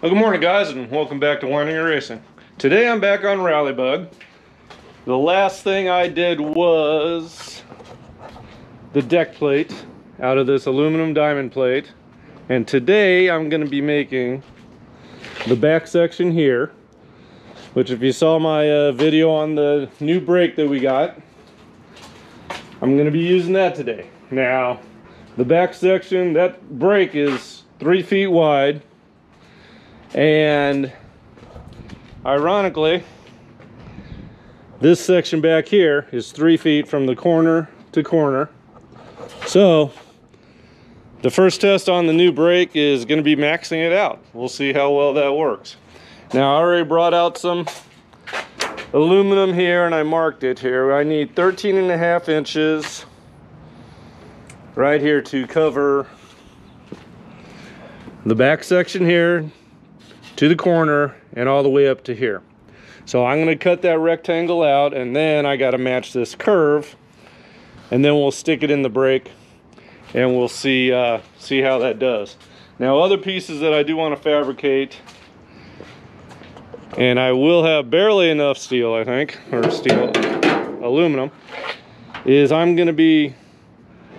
Well, good morning, guys, and welcome back to Wineinger Racing. Today I'm back on Rally Bug. The last thing I did was the deck plate out of this aluminum diamond plate. And today I'm going to be making the back section here, which if you saw my uh, video on the new brake that we got, I'm going to be using that today. Now, the back section, that brake is three feet wide and ironically, this section back here is three feet from the corner to corner. So the first test on the new brake is going to be maxing it out. We'll see how well that works. Now I already brought out some aluminum here and I marked it here. I need 13 and a half inches right here to cover the back section here to the corner and all the way up to here. So I'm gonna cut that rectangle out and then I gotta match this curve and then we'll stick it in the brake and we'll see uh, see how that does. Now other pieces that I do want to fabricate and I will have barely enough steel I think or steel aluminum is I'm gonna be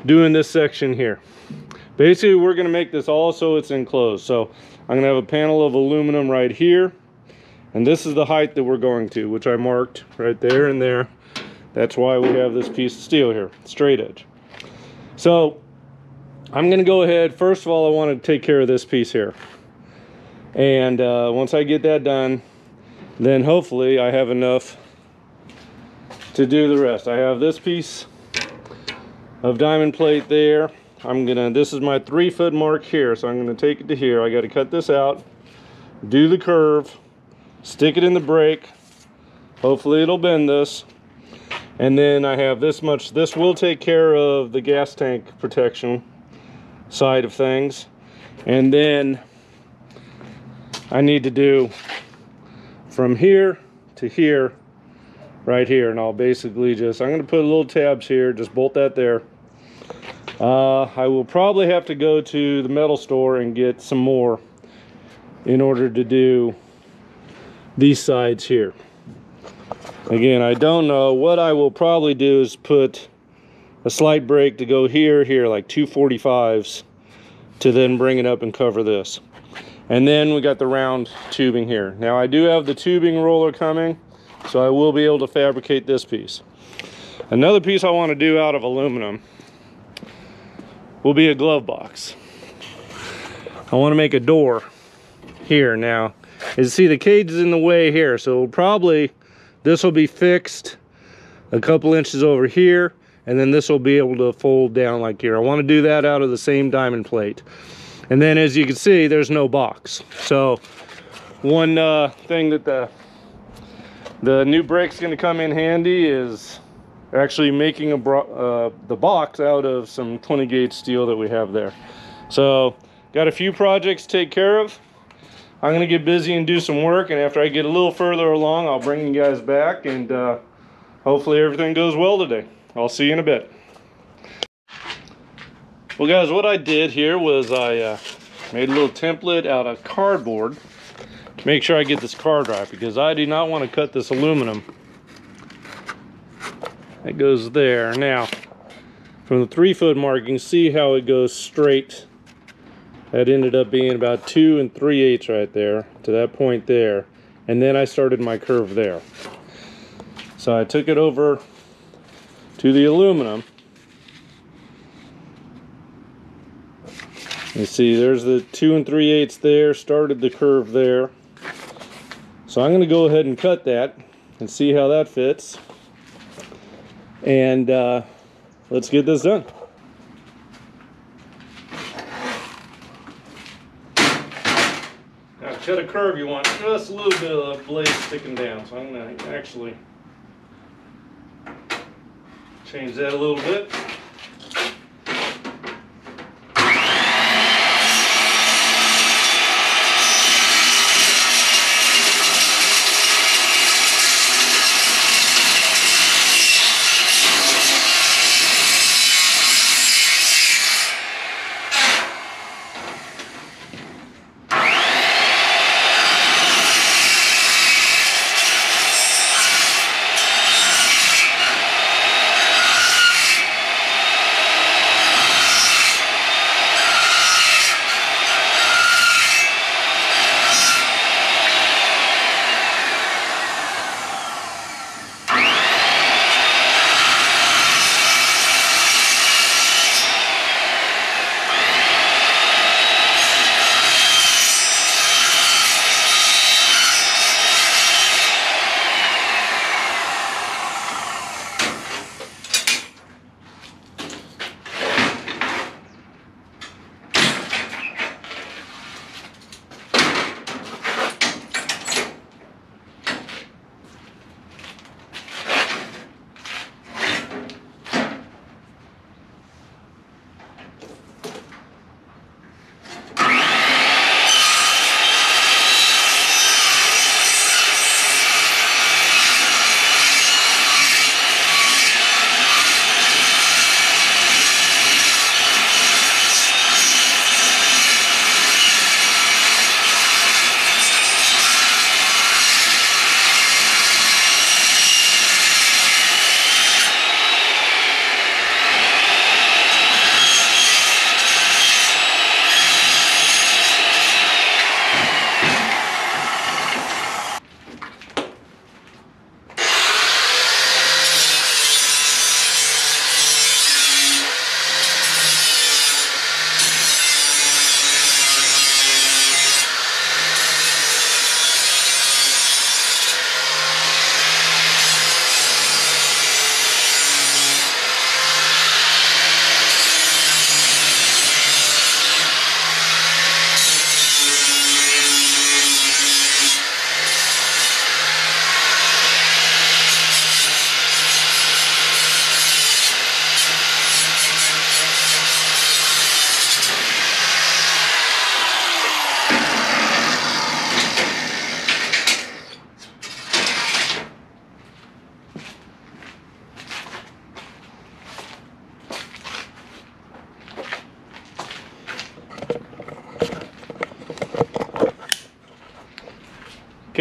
doing this section here. Basically we're gonna make this all so it's enclosed. So I'm gonna have a panel of aluminum right here. And this is the height that we're going to, which I marked right there and there. That's why we have this piece of steel here, straight edge. So I'm gonna go ahead, first of all, I wanna take care of this piece here. And uh, once I get that done, then hopefully I have enough to do the rest. I have this piece of diamond plate there. I'm gonna, this is my three foot mark here, so I'm gonna take it to here. I gotta cut this out, do the curve, stick it in the brake. Hopefully it'll bend this. And then I have this much, this will take care of the gas tank protection side of things. And then I need to do from here to here, right here. And I'll basically just, I'm gonna put little tabs here, just bolt that there uh, I will probably have to go to the metal store and get some more in order to do these sides here. Again, I don't know. What I will probably do is put a slight break to go here, here, like 245s, to then bring it up and cover this. And then we got the round tubing here. Now I do have the tubing roller coming, so I will be able to fabricate this piece. Another piece I want to do out of aluminum will be a glove box. I want to make a door here now. You see, the cage is in the way here, so probably this will be fixed a couple inches over here, and then this will be able to fold down like here. I want to do that out of the same diamond plate. And then as you can see, there's no box. So one uh, thing that the the new brake's going to come in handy is actually making a uh, the box out of some 20 gauge steel that we have there. So got a few projects to take care of. I'm gonna get busy and do some work and after I get a little further along I'll bring you guys back and uh, hopefully everything goes well today. I'll see you in a bit. Well guys what I did here was I uh, made a little template out of cardboard to make sure I get this car right because I do not want to cut this aluminum that goes there. Now, from the three foot mark, you can see how it goes straight. That ended up being about two and three eighths right there to that point there. And then I started my curve there. So I took it over to the aluminum. You see, there's the two and three eighths there, started the curve there. So I'm gonna go ahead and cut that and see how that fits and uh, let's get this done. Now, cut a curve, you want just a little bit of blade sticking down. So I'm to actually change that a little bit.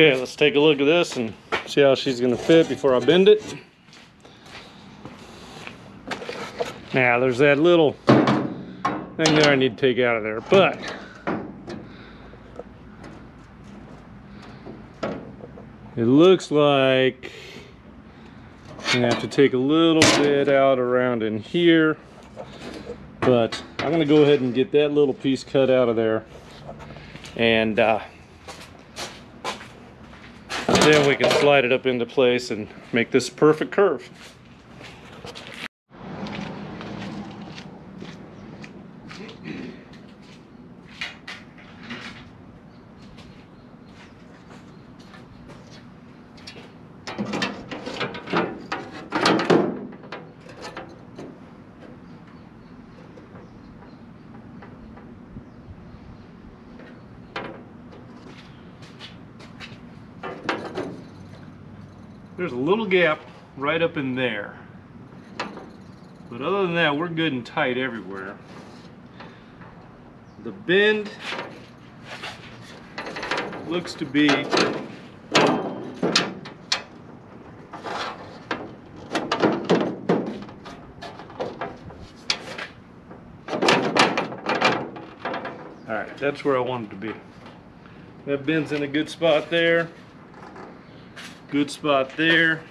Okay, let's take a look at this and see how she's gonna fit before I bend it. Now, there's that little thing there I need to take out of there, but it looks like I'm gonna have to take a little bit out around in here, but I'm gonna go ahead and get that little piece cut out of there and uh, then we can slide it up into place and make this perfect curve. There's a little gap right up in there. But other than that, we're good and tight everywhere. The bend looks to be All right, that's where I want it to be. That bend's in a good spot there. Good spot there.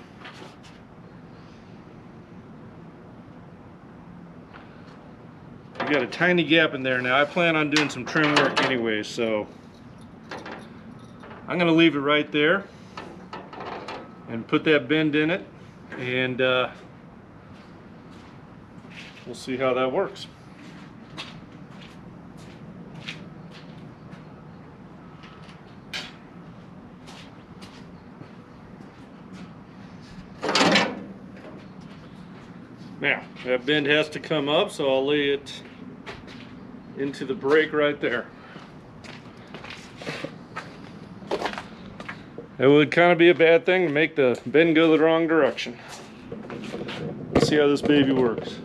We've got a tiny gap in there now. I plan on doing some trim work anyway, so I'm gonna leave it right there and put that bend in it and uh, we'll see how that works. Now, that bend has to come up, so I'll lay it into the brake right there. It would kind of be a bad thing to make the bend go the wrong direction. Let's see how this baby works.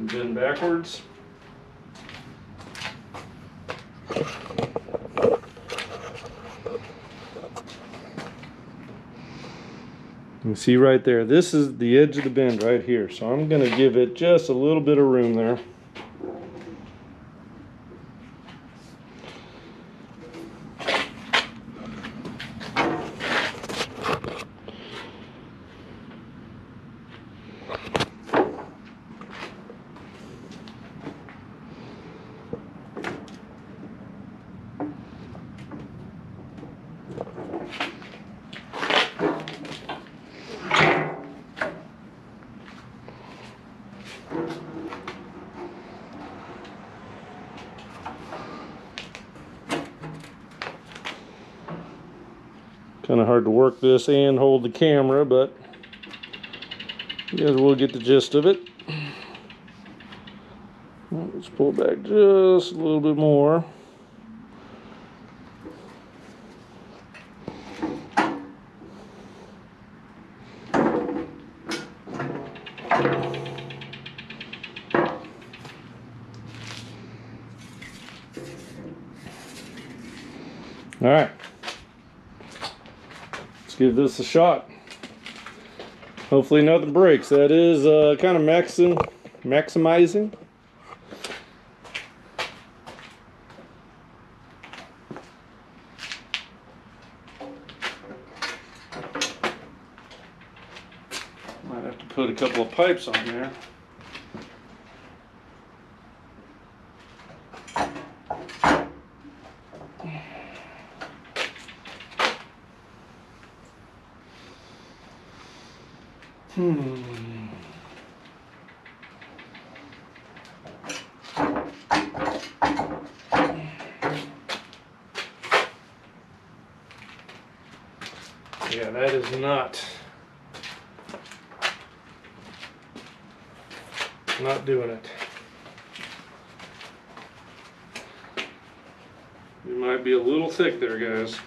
and bend backwards. You see right there, this is the edge of the bend right here. So I'm gonna give it just a little bit of room there. Kind of hard to work this and hold the camera, but you guys will get the gist of it. Let's pull back just a little bit more. All right. Let's give this a shot. Hopefully nothing breaks. That is uh, kind of maxim, maximizing. Might have to put a couple of pipes on there. Hmm. Yeah, that is not. Not doing it. You might be a little thick there, guys.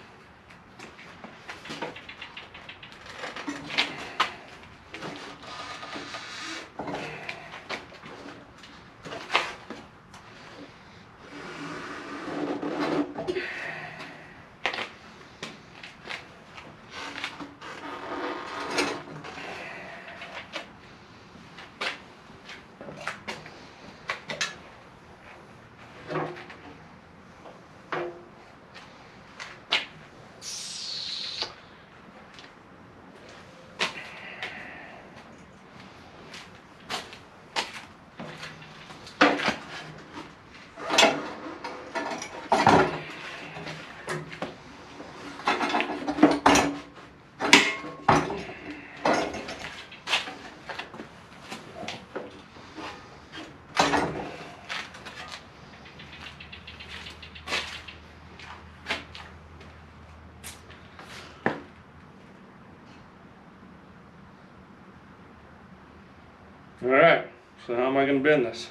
All right, so how am I gonna bend this?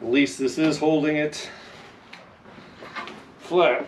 At least this is holding it flat.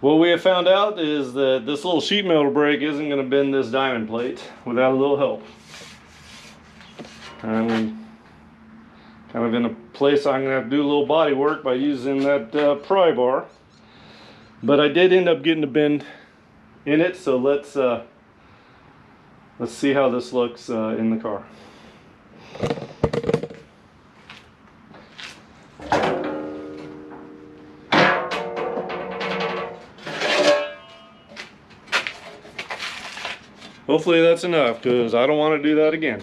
What we have found out is that this little sheet metal brake isn't going to bend this diamond plate without a little help. I'm kind of in a place I'm going to have to do a little body work by using that uh, pry bar. But I did end up getting a bend in it, so let's uh, let's see how this looks uh, in the car. Hopefully that's enough because I don't want to do that again.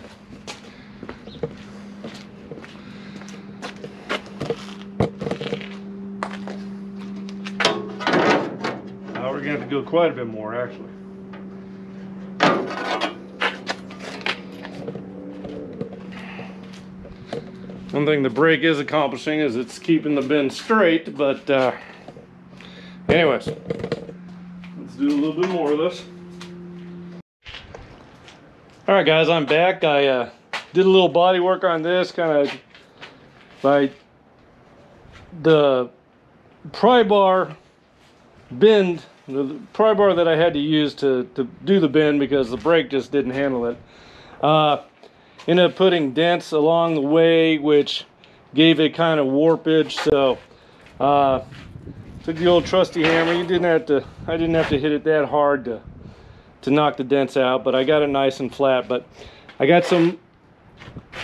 Now we're going to have to go quite a bit more actually. One thing the brake is accomplishing is it's keeping the bend straight, but uh, anyways, let's do a little bit more of this. All right, guys, I'm back. I uh, did a little body work on this, kind of by the pry bar bend, the pry bar that I had to use to, to do the bend because the brake just didn't handle it. Uh, ended up putting dents along the way, which gave it kind of warpage. So uh, took the old trusty hammer. You didn't have to. I didn't have to hit it that hard to to knock the dents out, but I got it nice and flat. But I got some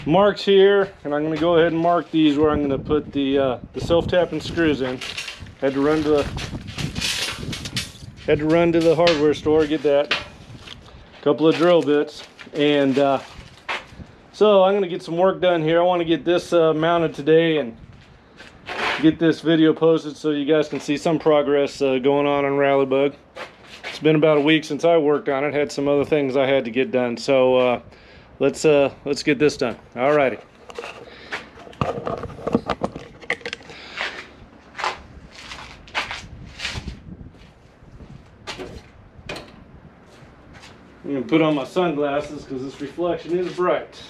marks here, and I'm going to go ahead and mark these where I'm going to put the uh, the self-tapping screws in. Had to run to the had to run to the hardware store get that. Couple of drill bits, and uh, so I'm going to get some work done here. I want to get this uh, mounted today and get this video posted so you guys can see some progress uh, going on on Rallybug been about a week since I worked on it. Had some other things I had to get done. So uh, let's uh, let's get this done. All righty. I'm gonna put on my sunglasses because this reflection is bright.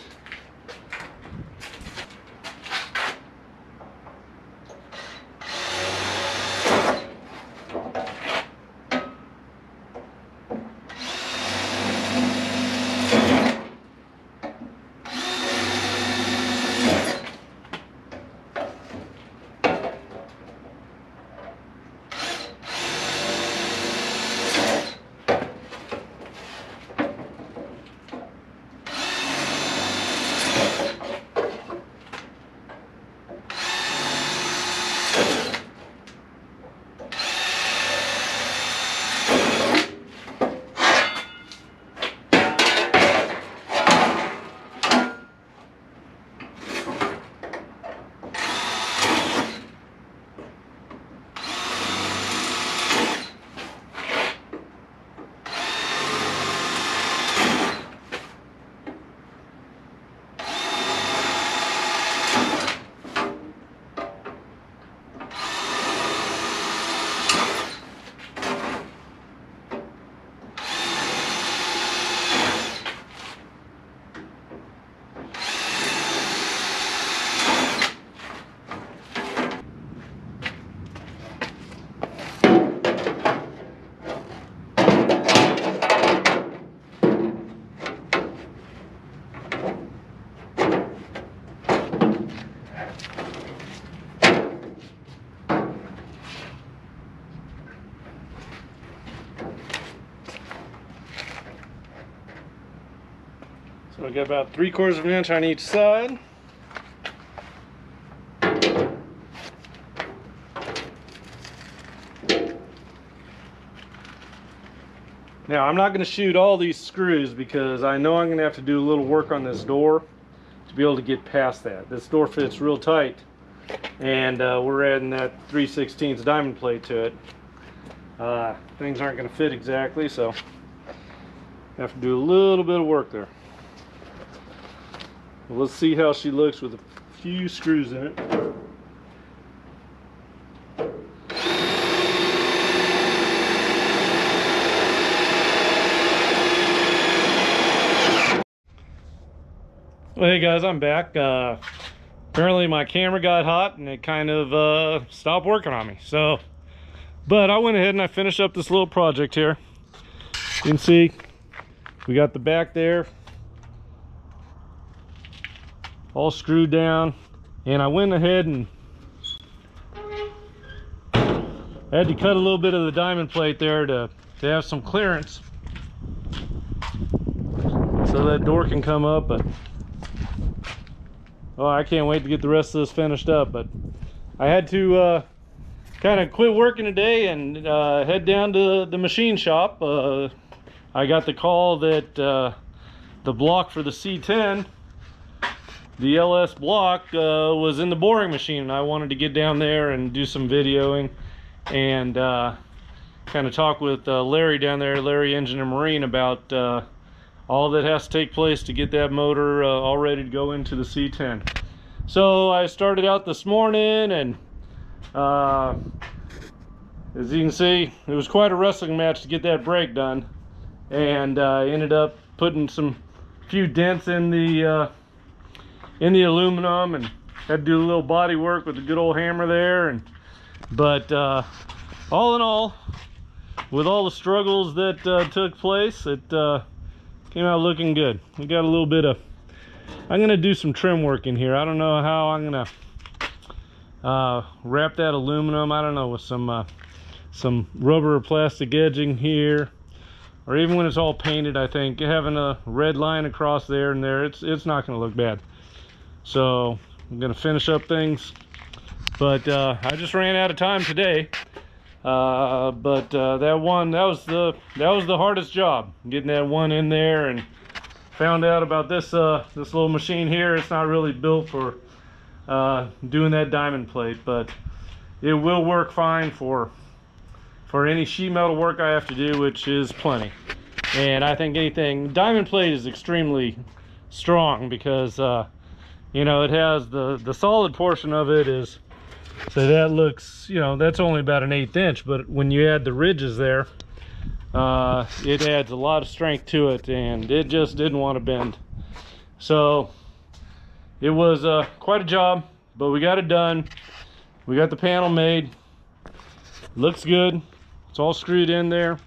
We got about three quarters of an inch on each side. Now I'm not going to shoot all these screws because I know I'm going to have to do a little work on this door to be able to get past that. This door fits real tight and uh, we're adding that 3 16 diamond plate to it. Uh, things aren't going to fit exactly so have to do a little bit of work there. Let's see how she looks with a few screws in it. Well, hey guys, I'm back. Uh, apparently my camera got hot and it kind of uh, stopped working on me. So, but I went ahead and I finished up this little project here. You can see we got the back there all screwed down and I went ahead and I had to cut a little bit of the diamond plate there to, to have some clearance so that door can come up but oh I can't wait to get the rest of this finished up but I had to uh, kind of quit working today and uh, head down to the machine shop. Uh, I got the call that uh, the block for the C10 the LS block uh, was in the boring machine and I wanted to get down there and do some videoing and uh, kind of talk with uh, Larry down there, Larry Engine and Marine about uh, all that has to take place to get that motor uh, all ready to go into the C10. So I started out this morning and uh, as you can see it was quite a wrestling match to get that brake done and I ended up putting some few dents in the in the aluminum and had to do a little body work with a good old hammer there and but uh, all in all with all the struggles that uh, took place it uh, came out looking good. We got a little bit of I'm gonna do some trim work in here. I don't know how I'm gonna uh, wrap that aluminum. I don't know with some uh, some rubber or plastic edging here. Or even when it's all painted I think having a red line across there and there it's it's not gonna look bad so I'm gonna finish up things. But uh, I just ran out of time today. Uh, but uh, that one that was the that was the hardest job. Getting that one in there and found out about this uh, this little machine here. It's not really built for uh, doing that diamond plate but it will work fine for for any sheet metal work I have to do which is plenty. And I think anything diamond plate is extremely strong because uh, you know it has the the solid portion of it is so that looks you know that's only about an eighth inch but when you add the ridges there uh, it adds a lot of strength to it and it just didn't want to bend. So it was uh, quite a job but we got it done. We got the panel made. Looks good. It's all screwed in there.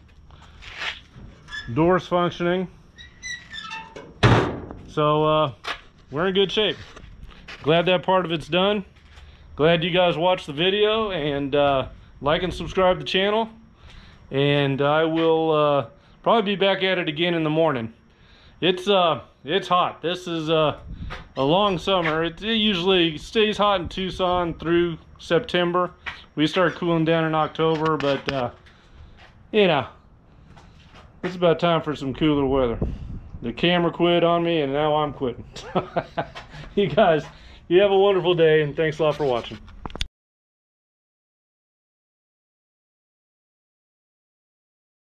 Doors functioning. So uh, we're in good shape glad that part of it's done. Glad you guys watched the video and uh, like and subscribe the channel. And I will uh, probably be back at it again in the morning. It's uh it's hot. This is uh, a long summer. It, it usually stays hot in Tucson through September. We start cooling down in October but uh, you know it's about time for some cooler weather. The camera quit on me and now I'm quitting. You guys you have a wonderful day and thanks a lot for watching.